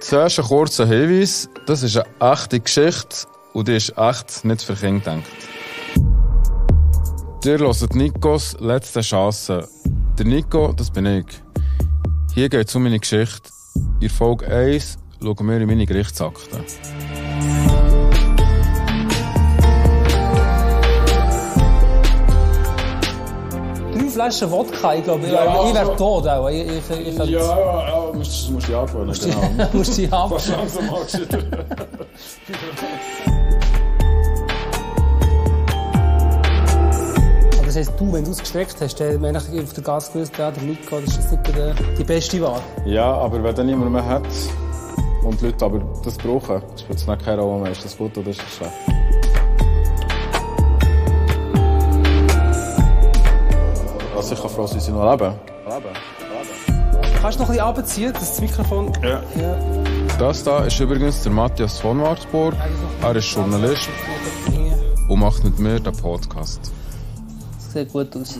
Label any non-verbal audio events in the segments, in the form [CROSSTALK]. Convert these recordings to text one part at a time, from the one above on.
Zuerst ein kurzer Hinweis. Das ist eine echte Geschichte und die ist echt nicht für Kinder gedacht. Ihr hört Nikos letzte Chance. Der Nico, das bin ich. Hier geht es um meine Geschichte. In Folge 1 schauen wir in meine Gerichtsakten. Drei Flaschen Wodka, ich glaube, ja, ich wäre tot auch. Ich, ich, ich, ich Ja, ja, musst, musst du angewöhnen, genau. musst dich haben. [LAUGHS] Fast langsam angeschüttelt. Aber das heisst, du, wenn du es gestreckt hast, dann habe ich auf der Gas gewusst, ja, der Nico, das ist nicht der, die beste Wahl. Ja, aber wenn dann niemand mehr hat und die Leute aber das brauchen, spielt es nicht keine Rolle mehr. Ist das gut oder ist das schlecht? Also ich kann froh sein, dass sie noch leben. Leben? Kannst du noch ein bisschen runterziehen, das Mikrofon... Ja. Ja. Das da ist übrigens der Matthias von Wartburg. Er ist Journalist und macht mit mir den Podcast. Das sieht gut aus.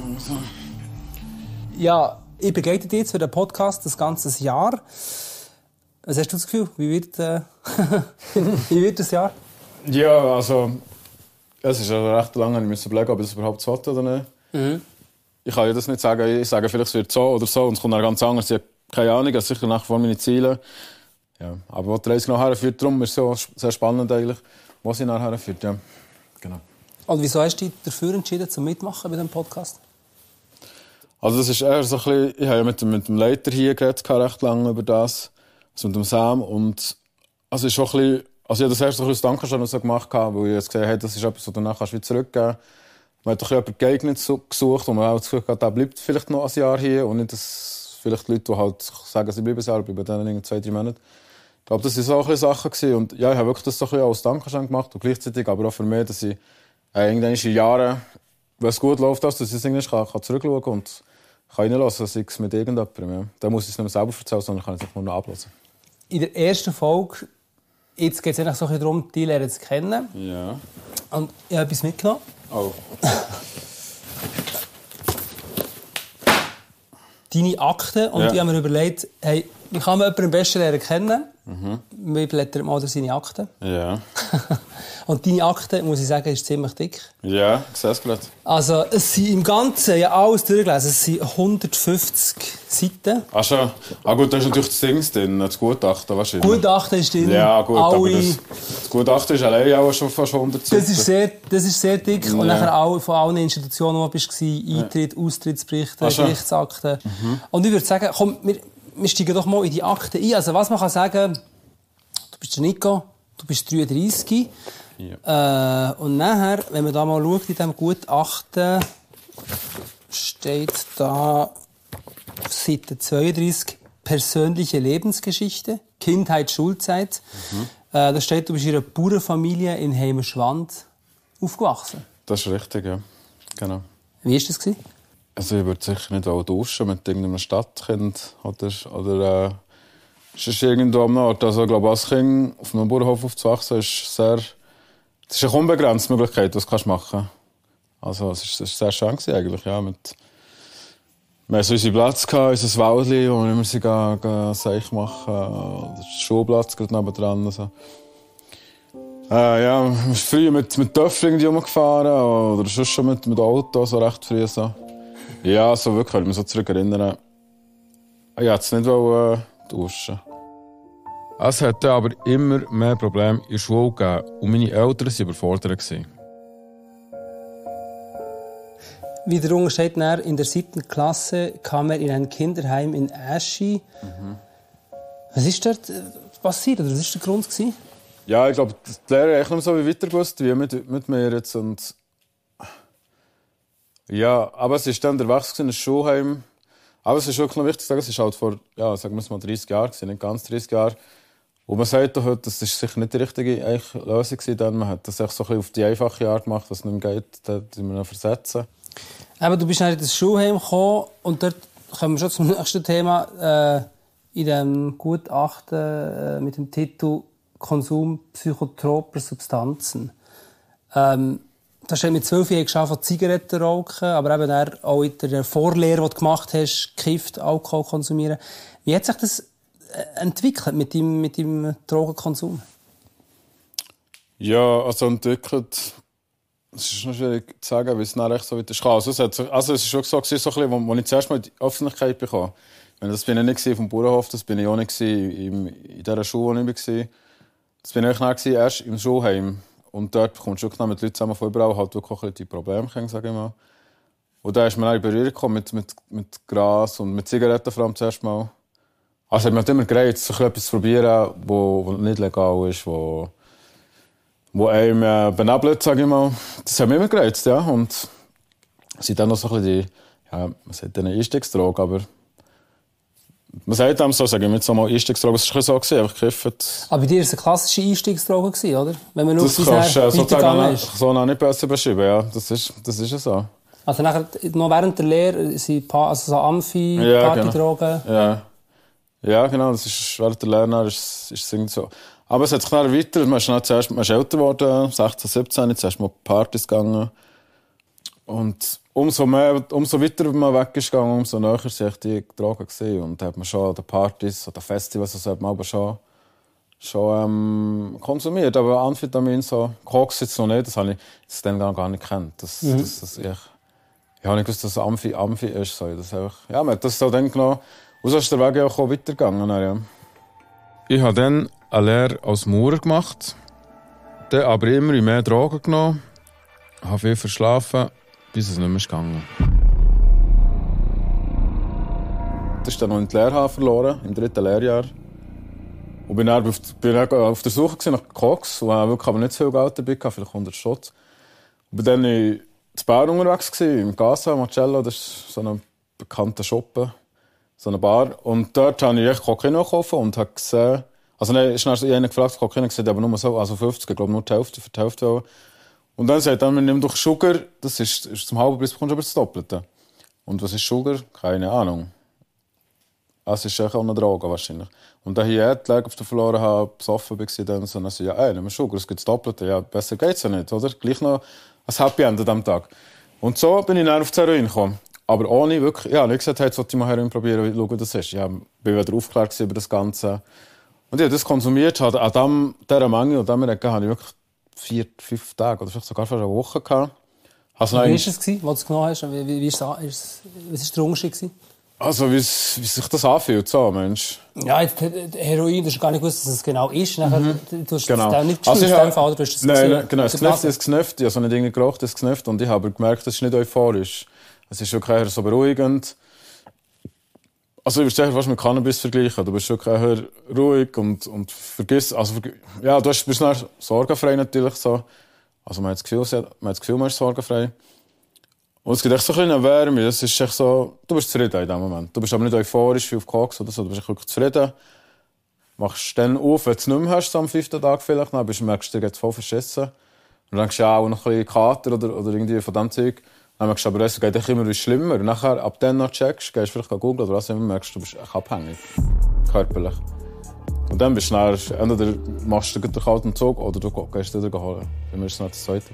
Ja, ich begleite dich jetzt für den Podcast das ganze Jahr. Was hast du das Gefühl? Wie wird, äh, [LAUGHS] wie wird das Jahr? Ja, also es ist ja recht lange, ich muss überlegen, ob ich es überhaupt so oder nicht. Ich kann ja das nicht sagen. Ich sage vielleicht, es wird so oder so und es kommt dann ganz anders. Ich habe keine Ahnung, das sind sicher nach vor meine Ziele. Ja, aber wo die Reise genau herführt, darum ist es so sehr spannend eigentlich, wo sie nachher herführt. Ja, genau. Und wieso hast du dich dafür entschieden, zum Mitmachen bei diesem Podcast? Also das ist eher so ein bisschen, ich habe ja mit, dem- mit dem Leiter hier geredet, recht lange über das, also mit dem Sam und also ist schon ein bisschen, also ich habe das erst so ein bisschen Dankeschön so gemacht, weil ich jetzt gesehen habe, das ist etwas, was du nachher kannst wieder zurückgeben Man hat doch jemanden geeignet so- gesucht und man auch das Gefühl gehabt, der bleibt vielleicht noch ein Jahr hier und nicht, dass vielleicht Leute, die halt sagen, sie bleiben ein Jahr, bleiben dann zwei, drei Monate. Ich glaube, das waren so ein Sachen gewesen. und ja, ich habe wirklich das so ein bisschen aus Dankeschön gemacht und gleichzeitig aber auch für mich, dass ich äh, irgendwann in Jahren, wenn es gut läuft, dass ich es irgendwann kann, kann zurückschauen kann und kann reinlassen, sei es mit irgendjemandem. Ja. Dann muss ich es nicht mehr selber erzählen, sondern kann es einfach nur noch ablassen. In der ersten Folge, jetzt geht es eigentlich so ein bisschen darum, die lernen zu kennen. Ja. Und ich habe etwas mitgenommen. Oh. Deine Akten. Und Ja. ich habe mir überlegt, hey, wie kann man jemanden am besten lernen kennen? Mhm. Wir blättern mal durch seine Akten. Ja. [LAUGHS] Und deine Akte, muss ich sagen, ist ziemlich dick. Ja, ich sehe es gerade. Also, es sind im Ganzen, ja alles durchgelesen, es sind 150 Seiten. Ach schon. Ah gut, da ist natürlich das Ding drin, das Gutachten wahrscheinlich. Gutachten ist drin. Ja, gut, aber alle, das, das Gutachten ist allein auch schon fast 100 Seiten. das, ist sehr, das ist sehr dick. Und Ja. nachher auch von allen Institutionen, wo du warst, Eintritt, Austrittsberichte, Ach schon. Gerichtsakten. Und ich würde sagen, komm, wir, wir steigen doch mal in die Akten ein. Also, was man kann sagen, du bist der Nico, du bist 33. Äh, und nachher, wenn man da mal schaut, in diesem Gutachten, steht da auf Seite 32 persönliche Lebensgeschichte, Kindheit, Schulzeit. Äh, da steht, du bist in einer Bauernfamilie in Heimerschwand aufgewachsen. Das ist richtig, ja. Genau. Wie war das? gewesen? Also ich würde sicher nicht auch duschen mit irgendeinem Stadtkind oder, oder äh, sonst irgendwo am Ort. Also ich glaube, als Kind auf einem Bauernhof aufzuwachsen ist sehr... Es ist eine unbegrenzte Möglichkeit, was du kannst machen Also es ist, ist sehr schön gewesen, eigentlich, ja. Mit, wir hatten so unseren Platz, unser Wäldchen, wo wir immer sie gehen, gehen Seich machen. Der Schulplatz gerade nebendran. Also. Äh, ja, wir sind früher mit, mit Töffeln irgendwie rumgefahren oder schon mit, mit Auto, so recht früh. So. Ja, so wirklich, wenn ich mich so zurück erinnere. Ich wollte es nicht wollen, äh, duschen. Es hatte aber immer mehr Probleme in der Schule gegeben und meine Eltern waren überfordert. Wie der nachher, in der siebten Klasse kam er in ein Kinderheim in Aschi. Was ist dort äh, passiert? Oder was war der Grund? Gewesen? Ja, ich glaube, die Lehrer haben nicht so wie weiter gewusst, wie mit, mit mir jetzt. Und ja, aber es ist dann der Wechsel in das Schulheim. Aber es ist wirklich noch wichtig zu sagen, es ist halt vor, ja, sagen wir es mal 30 Jahren, nicht ganz 30 Jahre. Und man sagt doch heute, das ist sicher nicht die richtige Lösung dann. Man hat das so ein bisschen auf die einfache Art gemacht, es nicht mehr geht, da müssen wir noch versetzen. Aber du bist dann in das Schulheim gekommen und dort kommen wir schon zum [LAUGHS] nächsten Thema. Äh, in dem Gutachten äh, mit dem Titel Konsum psychotroper Substanzen. Ähm, da steht mit zwölf Jahren geschafft, Zigaretten rauchen, aber eben auch in der Vorlehre, die du gemacht hast, gekifft, Alkohol konsumieren. Wie hat sich das äh, entwickelt mit deinem, mit deinem Drogenkonsum? Ja, also entwickelt. Es ist noch schwierig zu sagen, wie es dann echt so weiter kam. Also, es, hat, also es ist schon so, so als ich zuerst mal die Öffentlichkeit bekam. Das bin ich nicht vom Bauernhof, das bin ich auch nicht in, in dieser Schule, wo ich war. Das bin ich nicht erst im Schulheim. Und dort kommst du schon mit Leuten zusammen von überall, halt wirklich auch die Probleme, sage ich mal. Und da ist man in Berührung gekommen mit, mit, mit Gras und mit Zigaretten vor allem zuerst mal. Also hat mir immer gereizt, so etwas zu probieren, wo, wo nicht legal ist, wo, wo einem äh, benebelt, sage ich mal. Das hat mir immer gereizt, ja. Und sind dann noch so ein bisschen die, ja, man sagt eine Einstiegsdroge, aber man sagt dem so, sagen wir jetzt einmal Einstiegsdroge, es war so, einfach gekifft. Aber bei dir war es eine klassische Einstiegsdroge, oder? Wenn man nur das kannst du sozusagen so noch nicht besser beschreiben, ja. Das ist, das ist so. Also nachher, noch während der Lehre sind also so Amphi, ja, Partydrogen? Genau. Ja. ja, genau. Das ist, während der Lehre ist, ist es so. Aber es hat sich dann weiter, man ist, dann zuerst, man ist älter geworden, 16, 17, jetzt erst mal Partys gegangen. Und umso mehr, umso weiter man weg ist gegangen, umso näher sind die Drogen gesehen. Und hat man schon an den Partys, den Festivals, also hat man aber schon, schon ähm, konsumiert. Aber Amphetamin, so, Koks jetzt noch nicht, das habe ich dann gar nicht gekannt. Das, mhm. das, das, ich, ich habe nicht gewusst, dass es Amphi, Amphi ist. So. Das einfach, ja, man hat das so dann genommen. So ist der Weg auch weitergegangen. Ja. Ich habe dann eine Lehre als Maurer gemacht, dann aber immer mehr Drogen genommen, habe viel verschlafen, bis es nicht mehr gegangen Das ist dann noch in die Lehre verloren, im dritten Lehrjahr. Und bin dann auf, bin dann auf der Suche nach Koks, ich wirklich aber nicht so viel Geld dabei hatte, vielleicht 100 Stutz. Und dann in Bar unterwegs im Casa Marcello, das ist so ein bekannter Shop, so eine Bar. Und dort habe ich echt Kokino gekauft und habe gesehen, also ist dann einer gefragt, Kokino gesagt, aber nur so, also 50, ich glaube nur die Hälfte, für die Hälfte. Und dann sagt er, nimm doch Sugar, das ist, ist zum halben Preis bekommst du aber das Doppelte. Und was ist Sugar? Keine Ahnung. Also ist auch eine Droge wahrscheinlich. Und da ich die auf der verloren habe, besoffen war, dann so, dann so, ja, ey, nimm Sugar, es gibt das Doppelte. Ja, besser geht's ja nicht, oder? Gleich noch ein Happy End an diesem Tag. Und so bin ich dann auf das Heroin gekommen. Aber ohne wirklich, ja, nicht gesagt, jetzt wollte ich mal Heroin probieren, schauen, das ist. Ich bin wieder aufgeklärt über das Ganze. Und ich habe das konsumiert, an dem, dieser Menge und dieser Menge habe ich wirklich vier, fünf Tage oder vielleicht sogar fast eine Woche gehabt. Also wie war es, als du es genommen hast? Wie, wie, wie ist, was war der Unterschied? Also, wie, wie sich das anfühlt, so, Mensch. Ja, jetzt, Heroin, du hast gar nicht gewusst, was es genau ist. Nachher, mhm. Du hast genau. es nicht also gespürt, also, du hast es Nein, nein genau, das Knöpft ist gesnöpft, ich habe so eine Dinge geraucht, das Knöpft, und ich habe gemerkt, das ist nicht euphorisch. Es ist eher so beruhigend. Also, würde es fast mit Cannabis vergleichen. Du bist wirklich ruhig und, und vergisst, also, ja, du bist dann sorgenfrei natürlich so. Also, man hat das Gefühl, man, hat das Gefühl, man ist sorgenfrei. Und es gibt echt so ein eine Wärme. Das ist echt so, du bist zufrieden in dem Moment. Du bist aber nicht euphorisch wie auf Koks oder so. Du bist wirklich zufrieden. Machst dann auf, wenn du es nicht mehr hast, so am fünften Tag vielleicht, dann bist, merkst du, dir geht voll verschissen. Und dann denkst du ja auch noch ein bisschen Kater oder, oder irgendwie von diesem Zeug. Dann merkst du aber, es geht immer schlimmer. Und nachher, ab dann noch checkst, gehst du vielleicht googeln oder was immer, merkst du, du bist abhängig. Körperlich. Und dann bist du dann, entweder machst du den kalten Zug oder du gehst wieder holen. Dann ist es noch das Zweite.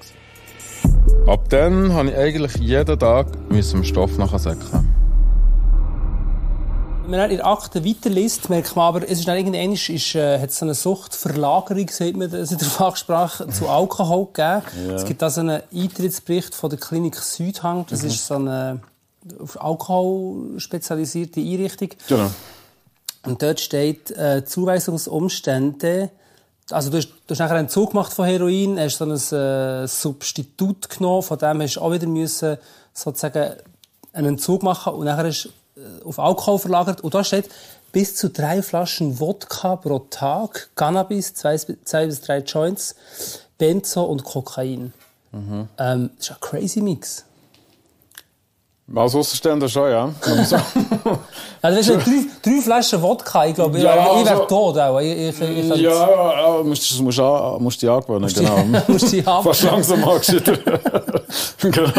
Ab dann musste ich eigentlich jeden Tag im Stoff nachsäcken. Wenn man in der Akte weiterliest, merkt man aber, es ist dann irgendwann ist, äh, hat es eine Suchtverlagerung, sagt man das in der Fachsprache, zu Alkohol gegeben. Ja. Es gibt also einen Eintrittsbericht von der Klinik Südhang. Das mhm. ist so eine auf Alkohol spezialisierte Einrichtung. Genau. Und dort steht äh, Zuweisungsumstände also du hast, du hast nachher einen Zug gemacht von Heroin, hast so ein äh, Substitut genommen, von dem hast du auch wieder müssen, sozusagen einen Zug machen und nachher hast auf Alkohol verlagert und da steht bis zu drei Flaschen Wodka pro Tag, Cannabis, zwei, zwei bis drei Joints, Benzo und Kokain. Mhm. Ähm, das ist ein crazy Mix. Als Außenstehender schon, ja. also, [LAUGHS] weißt du, drei, drei Flaschen Wodka, ich glaube, ja, ich, ich wäre also, tot auch. Ich, ich, ich, ich ja, ja, musst, musst, an, musst dich angewöhnen, musst genau. [LAUGHS] musst dich Fast langsam angeschüttelt. [LAUGHS] genau.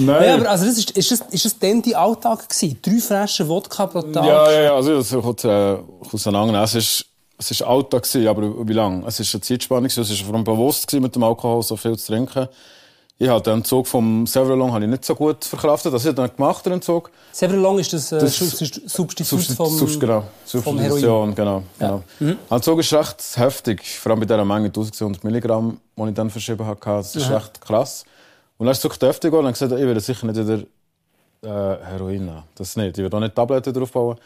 Nein. Ja, aber also das ist, ist, das, ist das denn dein Alltag gewesen? Drei Flaschen Wodka pro Tag? Ja, ja, ja, also das kommt äh, auseinander. Es ist, es ist Alltag gewesen, aber wie lange? Es ist eine Zeitspanne gewesen, es ist vor allem bewusst gewesen, mit dem Alkohol so viel zu trinken. Ich habe den Zug vom Severalong habe ich nicht so gut verkraftet. Das habe ich dann gemacht, den Zug. Severalong ist das, äh, Das Substitut Substi- vom... Subst- genau. Substitution, genau. genau. Mhm. Der Zug ist recht heftig, vor allem bei dieser Menge 1200 Milligramm, die ich dann verschrieben hatte. Das ist Aha. recht krass. Und dann ist es so heftig geworden und ich gesagt, ich werde sicher nicht wieder äh, Heroin nehmen. Das nicht. Ich werde auch nicht Tabletten drauf bauen.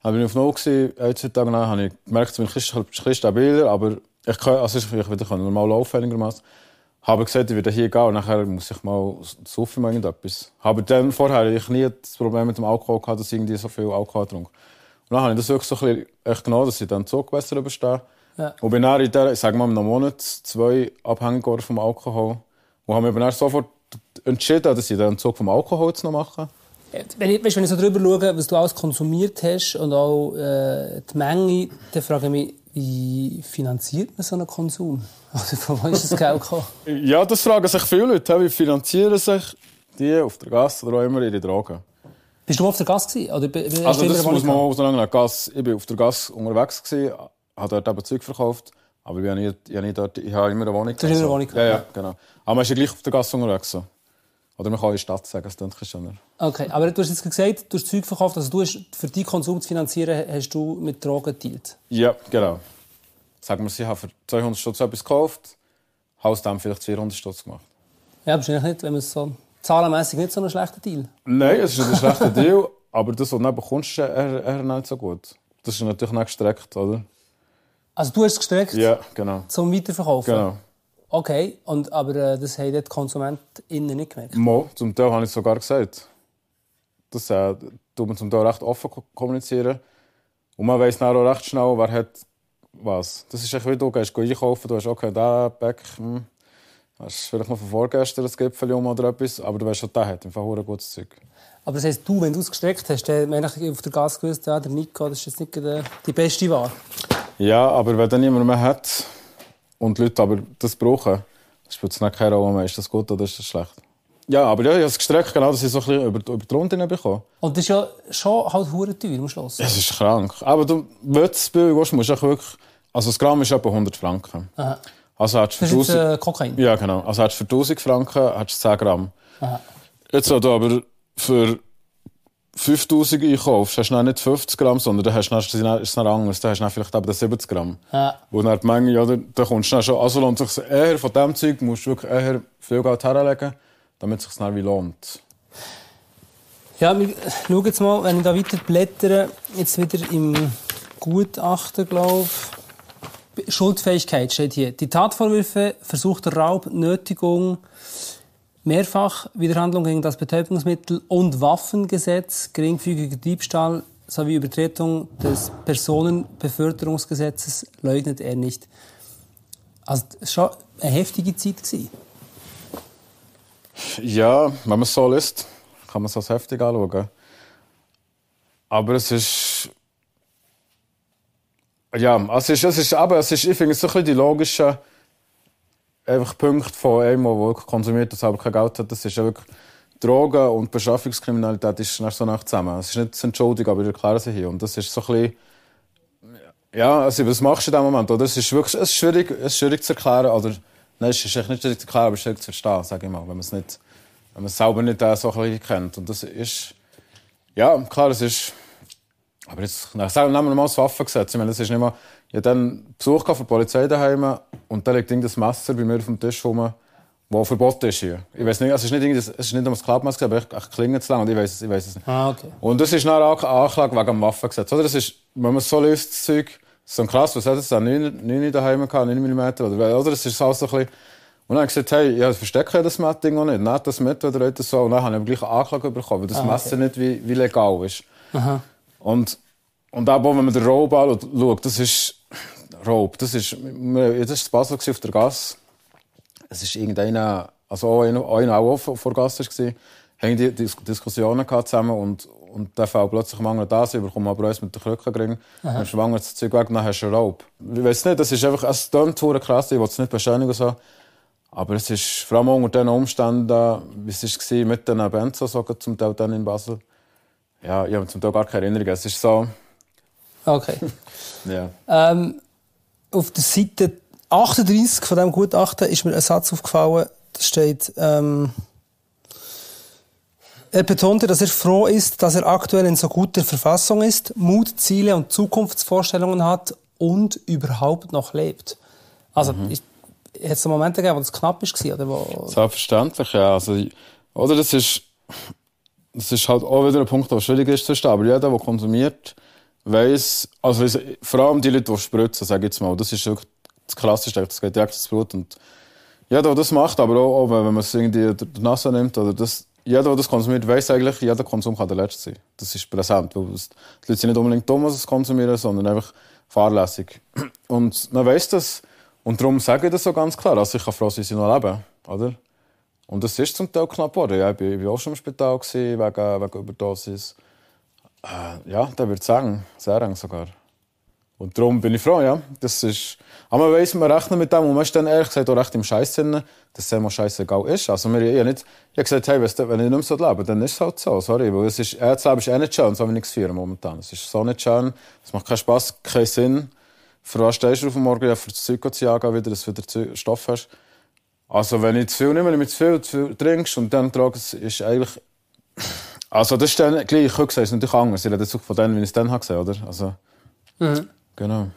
Dann bin ich auf Null gewesen, ein, zwei Tage nach, habe ich gemerkt, ich bin ein bisschen, stabiler, aber ich kann, also ich, wieder normal laufen einigermaßen. Habe gesagt, ich werde hier gehen und nachher muss ich mal saufen mal irgendetwas. Habe dann vorher ich nie das Problem mit dem Alkohol gehabt, dass ich irgendwie so viel Alkohol getrunken. Und dann habe ich das wirklich so ein bisschen genommen, dass ich dann Zug besser überstehe. Ja. Und bin dann in der, ich sage mal, in einem Monat zwei abhängig geworden vom Alkohol. Und habe mich dann sofort entschieden, dass ich dann den Zug vom Alkohol jetzt noch mache. Wenn ich, weißt, wenn ich so drüber schaue, was du alles konsumiert hast und auch äh, die Menge, dann frage ich mich, wie finanziert man so einen Konsum? [LAUGHS] Also von wo ist das Geld gekommen? [LAUGHS] Ja, das fragen sich viele Leute. Wie finanzieren sich die auf der Gasse oder auch immer ihre Drogen? Bist du auf der Gas gewesen? Oder Also das muss man eine Gas, ich bin auf der Gas unterwegs gewesen, habe dort eben Zeug verkauft, aber ich habe, nie, ich habe, nie dort, ich habe immer eine Wohnung. Du hast immer eine. Wohnung Ja, ja. genau. Aber man ist ja gleich auf der Gas unterwegs. So. Oder man kann in die Stadt sagen, das klingt bisschen schöner. gehabt? Okay, aber du hast jetzt gesagt, du hast Zeug verkauft, also du hast, für deinen Konsum zu finanzieren, hast du mit Drogen gedealt. Ja, genau. Sagen wir, sie haben für 200 Stutz etwas gekauft, haben aus dem vielleicht 400 Stutz gemacht. Ja, wahrscheinlich nicht, wenn man es so zahlenmässig nicht so ein schlechter Deal. Nein, es ist ein schlechter Deal, [LAUGHS] aber das, was du bekommst, eher, eher nicht so gut. Das ist natürlich nicht gestreckt, oder? Also du hast es gestreckt Ja, genau. zum Weiterverkaufen? Genau. Okay, und, aber äh, das haben die KonsumentInnen nicht gemerkt? Mo, zum Teil habe ich es sogar gesagt. Das äh, tut man zum Teil recht offen ko- kommunizieren. Und man weiss dann auch recht schnell, wer hat was. Das ist echt wie du gehst einkaufen, du hast okay, der Bäck, hm, hast vielleicht noch von vorgestern ein Gipfel um oder etwas, aber du weißt schon, der hat einfach ein gutes Zeug. Aber das heisst, du, wenn du es gestreckt hast, dann hast du auf der Gas gewusst, ja, der Nico, das ist jetzt nicht die, die beste Ware. Ja, aber wenn dann niemand mehr hat und die Leute aber das brauchen, spielt es nicht keine Rolle mehr. Ist das gut oder ist das schlecht? Ja, aber ja, ich habe es gestreckt, genau, dass ich so ein bisschen über, über die Runde bekomme. Und das ist ja schon halt hure teuer am Schluss. Es ist krank. Aber du willst billig willst, musst du wirklich... Also das Gramm ist etwa 100 Franken. Aha. Also hättest du Das für ist jetzt 1000... äh, Kokain. Ja, genau. Also hättest du für 1000 Franken hättest du 10 Gramm. Aha. Jetzt, wenn du aber für 5000 einkaufst, hast du dann nicht 50 Gramm, sondern dann hast du dann, ist es dann anders. Dann hast du dann vielleicht eben 70 Gramm. Ja. Und dann die Menge, ja, da, da kommst du dann schon... Also lohnt es sich eher von diesem Zeug, musst du wirklich eher viel Geld herlegen, damit es sich dann wie lohnt. Ja, wir schauen jetzt mal, wenn ich da weiter blättere, jetzt wieder im Gutachten, glaube. Schuldfähigkeit steht hier. Die Tatvorwürfe versuchter Raub, Nötigung, mehrfach Widerhandlung gegen das Betäubungsmittel- und Waffengesetz, geringfügiger Diebstahl sowie Übertretung des Personenbeförderungsgesetzes leugnet er nicht. Also, schon eine heftige Zeit. Ja, wenn man es so liest, kann man es als heftig anschauen. Aber es ist. Ja, es ist, es ist, aber es ist, ich finde es so ein bisschen die logischen einfach Punkte von einem, der konsumiert und selber kein Geld hat. Das ist ja wirklich Drogen und Beschaffungskriminalität ist nicht so nah zusammen. Es ist nicht eine Entschuldigung, aber ich erkläre sie hier. Und das ist so ein bisschen. Ja, also was machst du in dem Moment? Oder? Es ist wirklich es ist schwierig, es ist schwierig zu erklären. Oder, nein, es ist echt nicht schwierig zu erklären, aber es ist schwierig zu verstehen, sage ich mal, wenn man es nicht, wenn man es selber nicht äh, so ein bisschen kennt. Und das ist, ja, klar, es ist, aber jetzt, nehmen wir mal das Waffengesetz. Ich meine, das ist nicht mal, ich hatte dann Besuch von der Polizei daheim und da liegt irgendein Messer bei mir auf dem Tisch rum, das verboten ist hier. Ich weiß nicht, es ist nicht, es ist nicht um das Klappmesser, aber ich, ich klinge zu lang und ich weiß es, ich weiß es nicht. Ah, okay. Und das ist dann auch eine Anklage wegen dem Waffengesetz. Oder? Das ist, wenn man es so liest, das Zeug, das ist so krass, was hat es dann? 9, 9 daheim gehabt, 9 mm? Oder, oder? Das ist alles so ein bisschen... Und dann habe ich gesagt, hey, ja, verstecke das Ding auch nicht. Nehmt das mit oder so. Und dann habe ich gleich eine Anklage bekommen, weil das Ah, Messer nicht wie, wie legal ist. Aha. Und, und auch, wenn man den Raub anschaut, schaut, das ist Raub. Das ist, das ist Basel auf der Gasse. Es ist irgendeiner, also auch einer, auch einer auch vor der Gasse war, haben die Dis Diskussionen zusammen und, und der fällt plötzlich Mangel da, sie bekommen aber uns mit den Krückenring, dann schwanger das Zeug weg, dann hast du Raub. Ich weiß nicht, das ist einfach, es klingt krass, ich will es nicht beschönigen so. Aber es ist vor allem unter den Umständen, wie es war mit den Benzos, sogar zum Teil dann in Basel. Ja, ich habe zum Teil gar keine Erinnerung. Es ist so, Okay. [LAUGHS] ja. Ähm, auf der Seite 38 von diesem Gutachten ist mir ein Satz aufgefallen, steht, ähm, er betonte, dass er froh ist, dass er aktuell in so guter Verfassung ist, Mut, Ziele und Zukunftsvorstellungen hat und überhaupt noch lebt. Also, mhm. ich, hat es Momente gegeben, wo das knapp war? Oder wo Selbstverständlich, ja. Also, oder das ist, das ist halt auch wieder ein Punkt, der schwierig ist zu verstehen. Aber jeder, der konsumiert, weiss, also vor allem die Leute, die spritzen, sage ich jetzt mal, das ist wirklich das Klassische, das geht direkt ins Blut. Und jeder, der das macht, aber auch, auch wenn man es irgendwie der Nase nimmt, oder das, jeder, der das konsumiert, weiss eigentlich, jeder Konsum kann der letzte sein. Das ist präsent. Weil es, die Leute sind nicht unbedingt dumm, was sie konsumieren, sondern einfach fahrlässig. Und man weiss das. Und darum sage ich das so ganz klar. Also ich kann froh sein, dass ich noch lebe. Oder? Und das ist zum Teil knapp geworden. Ja, ich war auch schon im Spital gewesen, wegen, wegen Überdosis. Äh, ja, da würde ich sagen, sehr eng sogar. Und darum bin ich froh, ja. Das ist, aber man weiss, man rechnet mit dem und man ist dann ehrlich gesagt auch recht im Scheiß drin, dass es immer scheißegal ist. Also wir, ich, nicht, ich habe gesagt, hey, wenn ich nicht mehr so lebe, dann ist es halt so, sorry. Weil es ist, das Leben ist eh nicht schön, so wie ich es führe momentan. Es ist so nicht schön, es macht keinen Spass, keinen Sinn. Für was stehst du auf Morgen? Ja, für das Zeug zu jagen, wieder, dass du wieder Stoff hast. Also wenn ich zu viel nehme, wenn du zu viel, zu viel trinkst und dann trage, ist eigentlich... Also das ist dann gleich, ich habe gesagt, es ist natürlich anders. Ich rede jetzt von denen, wie ich es dann habe gesehen, oder? Also, mhm. Genau.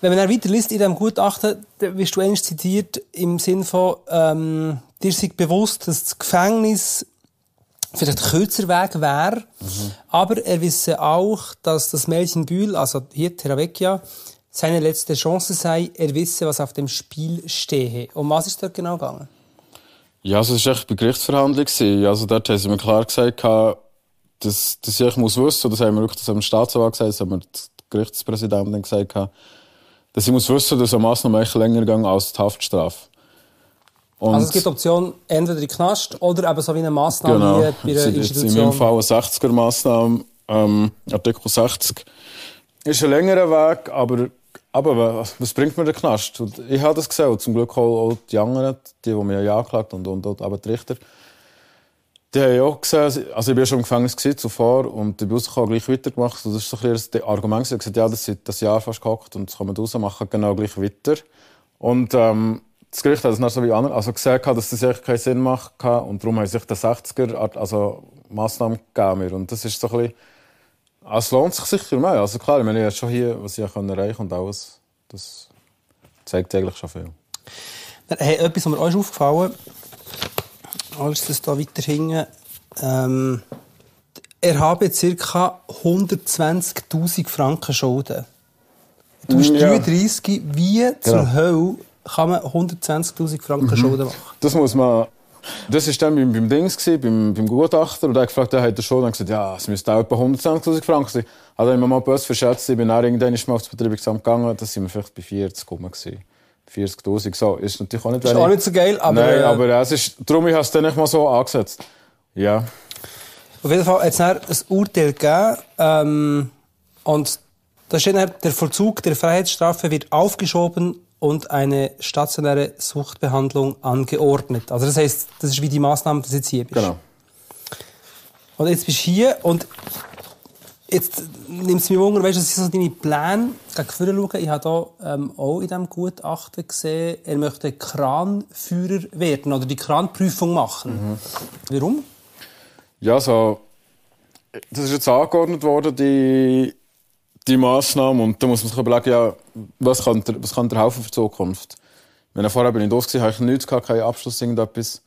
Wenn man dann weiter liest in diesem Gutachten, dann wirst du eigentlich zitiert im Sinne von, ähm, dir sei bewusst, dass das Gefängnis vielleicht ein kürzer Weg wäre, mhm. aber er wisse auch, dass das Mädchen Bühl, also hier Teravecchia, seine letzte Chance sei, er wisse, was auf dem Spiel stehe. Um was ist dort genau gegangen? Ja, also es war echt bei Gerichtsverhandlung. Also dort haben sie mir klar gesagt, dass, dass ich muss wissen, das haben wir wirklich haben Staatsanwalt gesagt, das haben wir der Gerichtspräsidentin gesagt, dass ich muss wissen, dass eine Massnahme länger geht als die Haftstrafe. Und also es gibt Optionen, entweder in Knast oder eben so wie eine Massnahme genau. bei einer Institution. In meinem Fall eine 60er-Massnahme, ähm, Artikel 60. Ist ein längerer Weg, aber, aber was bringt mir der Knast? Und ich habe das gesehen, zum Glück auch, die anderen, die, die mich ja angeklagt und, und, und eben die Richter. Die haben ja auch gesehen, also ich war schon im Gefängnis zuvor und die Bus haben gleich weitergemacht. Und das ist so ein das Argument. Sie haben gesagt, ja, das sind das Jahr fast gehockt und das kann man raus machen, genau gleich weiter. Und, ähm, das Gericht hat es dann so wie andere, also gesagt, dass das eigentlich keinen Sinn macht und darum haben sich die 60er, also Massnahmen gegeben. Und das ist so ein bisschen, es lohnt sich sicher mehr. Also klar, ich meine, ich schon hier, was ich erreichen konnte und alles, das zeigt eigentlich schon viel. Hey, etwas, was mir auch ist aufgefallen als das da weiter hinten, ähm, er habe ca. 120.000 Franken Schulden. Du bist ja. 33, wie zur genau. Hölle kann man 120.000 Franken mhm. Schulden machen? Das muss man... Das war dann beim, beim Dings, beim, beim Gutachter. Und er hat gefragt, er hat er schon. Und gesagt, ja, es müsste auch etwa 120.000 Franken sein. Also, wenn man mal böse verschätzt, ich bin dann irgendwann mal aufs Betriebsamt gegangen, da sind wir vielleicht bei 40 gekommen. 40.000, so. Ist natürlich auch nicht Ist auch nicht so geil, aber... Nein, äh, aber es ist... Darum, ich habe es dann nicht mal so angesetzt. Ja. Auf jeden Fall hat es ein Urteil gegeben, ähm, und da steht der Vollzug der Freiheitsstrafe wird aufgeschoben und eine stationäre Suchtbehandlung angeordnet. Also das heißt, das ist wie die Maßnahme, dass du jetzt hier bist. Genau. Und jetzt bist du hier und Jetzt nimmt es mich wunder, weißt du, das sind so deine Pläne gegen vorne schauen. Ich habe hier ähm, auch in diesem Gutachten gesehen, er möchte Kranführer werden oder die Kranprüfung machen. Mhm. Warum? Ja, so, das ist jetzt angeordnet worden, die, die Massnahme. Und da muss man sich überlegen, ja, was kann der, was kann der helfen für die Zukunft? Wenn ich vorher bin ich war, habe ich nichts gehabt, keinen Abschluss, irgendetwas.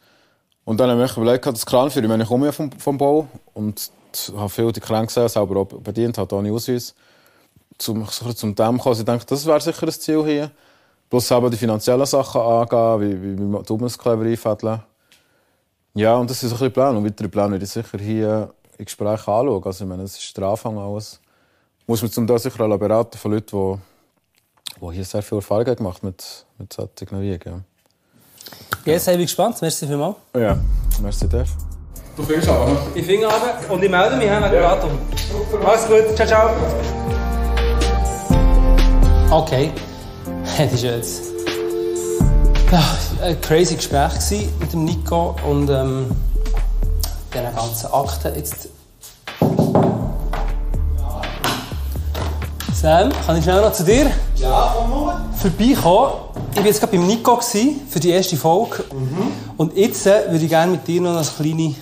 Und dann habe ich überlegt, das Kranführer, ich meine, ich komme ja vom, vom Bau und habe viel die Kranken gesehen, selber auch bedient, habe ohne Ausweis. Zum, zum dem kommen, ich denke, das wäre sicher ein Ziel hier. Plus eben die finanziellen Sachen angehen, wie, wie, wie tut man es clever einfädeln. Ja, und das ist ein bisschen Plan. Und weitere Pläne würde ich sicher hier in Gesprächen anschauen. Also, ich meine, das ist der Anfang alles. Muss man zum Teil sicher auch beraten von Leuten, die, die hier sehr viel Erfahrung haben gemacht mit, mit solchen Technologien. Ja, jetzt bin ich gespannt. Merci vielmals. Ja, merci dir. Du fängst an, oder? Ich fange an und ich melde mich wegen ja. Datum. Mach's gut. Ciao, ciao. Okay. [LAUGHS] Das ist jetzt ja, ein crazy Gespräch mit dem Nico und ähm, diesen ganzen Akten. Jetzt Sam, kann ich schnell noch zu dir? Ja, komm mal. Vorbeikommen. Ich war jetzt gerade beim Nico für die erste Folge. Mhm. Und jetzt äh, würde ich gerne mit dir noch eine kleine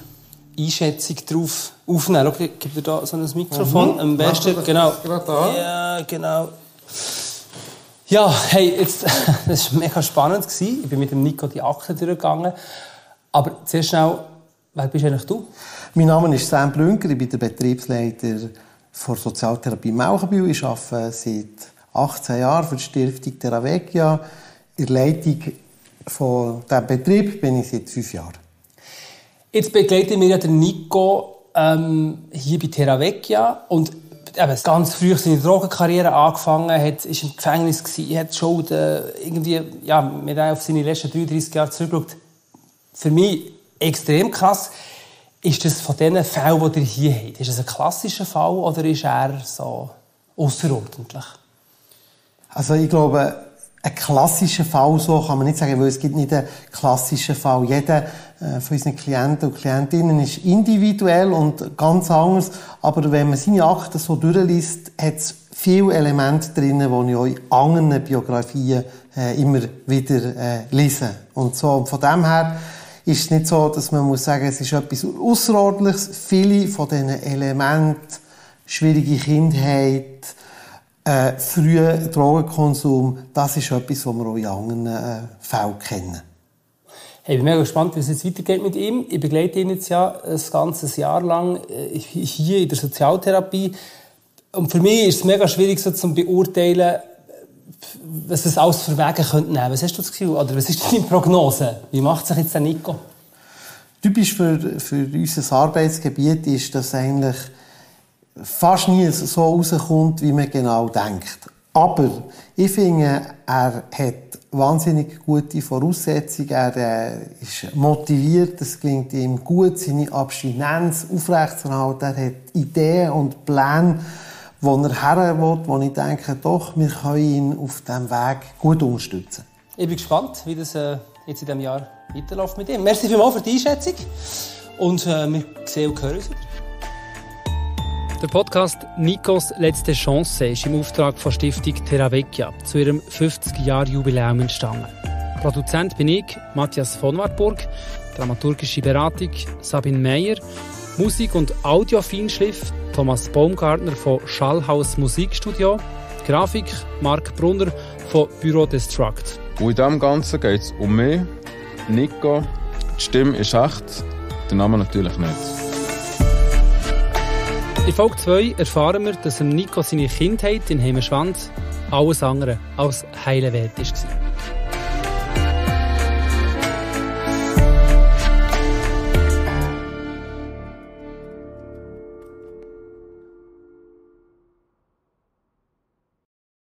Einschätzung drauf aufnehmen. Schau, ich gebe dir da so ein Mikrofon. Mhm. Am besten, das genau. Ja, genau. Ja, hey, jetzt, [LAUGHS] das war mega spannend. Ich bin mit dem Nico die Akte durchgegangen. Aber zuerst schnell, wer bist eigentlich du? Mein Name ist Sam Brünker, ich bin der Betriebsleiter für Sozialtherapie Mauchenbühl. Ich arbeite seit 18 Jahren für die Stiftung Terravecchia. In der Leitung von diesem Betrieb bin ich seit fünf Jahren. Jetzt begleitet mir ja der Nico ähm, hier bei Terravecchia und eben, ganz früh seine Drogenkarriere angefangen, hat, ist im Gefängnis gewesen, hat Schulden, irgendwie, ja, mit auf seine letzten 33 Jahre zurückgeschaut. Für mich extrem krass. Ist das von diesen Fällen, die ihr hier habt, ist das ein klassischer Fall oder ist er so außerordentlich? Also ich glaube, ein klassischer Fall, so kann man nicht sagen, weil es gibt nicht einen klassischen Fall. Jeder äh, von unseren Klienten und Klientinnen ist individuell und ganz anders. Aber wenn man seine Akten so durchliest, hat es viele Elemente drin, die ich auch in anderen Biografien äh, immer wieder äh, lese. Und so, von dem her ist es nicht so, dass man muss sagen, es ist etwas Außerordentliches. Viele von diesen Elementen, schwierige Kindheit, äh, früher Drogenkonsum, das ist etwas, was wir auch in anderen äh, Fällen kennen. Hey, ich bin mega gespannt, wie es jetzt weitergeht mit ihm. Ich begleite ihn jetzt ja ein ganzes Jahr lang äh, hier in der Sozialtherapie. Und für mich ist es mega schwierig so zu beurteilen, was es alles für Wege könnte nehmen. Was hast du das Gefühl? Oder was ist deine Prognose? Wie macht sich jetzt der Nico? Typisch für, für unser Arbeitsgebiet ist, dass eigentlich fast nie so rauskommt, wie man genau denkt. Aber ich finde, er hat wahnsinnig gute Voraussetzungen. Er äh, ist motiviert, es gelingt ihm gut, seine Abstinenz aufrechtzuerhalten. Er hat Ideen und Pläne, wo er her will, wo ich denke, doch, wir können ihn auf diesem Weg gut unterstützen. Ich bin gespannt, wie das äh, jetzt in diesem Jahr weiterläuft mit ihm. Merci vielmals für die Einschätzung und äh, wir sehen und hören uns wieder. Der Podcast Nikos letzte Chance ist im Auftrag von Stiftung Terravecchia zu ihrem 50-Jahr-Jubiläum entstanden. Produzent bin ich, Matthias von Wartburg, dramaturgische Beratung Sabine Meyer, Musik- und Audio-Feinschliff Thomas Baumgartner von Schallhaus Musikstudio, Grafik Marc Brunner von Büro Destruct. Und in diesem Ganzen geht es um mich, Nico, die Stimme ist echt, der Name natürlich nicht. In Folge 2 erfahren wir, dass Nico seine Kindheit in Heimenschwand alles andere als heile Welt war.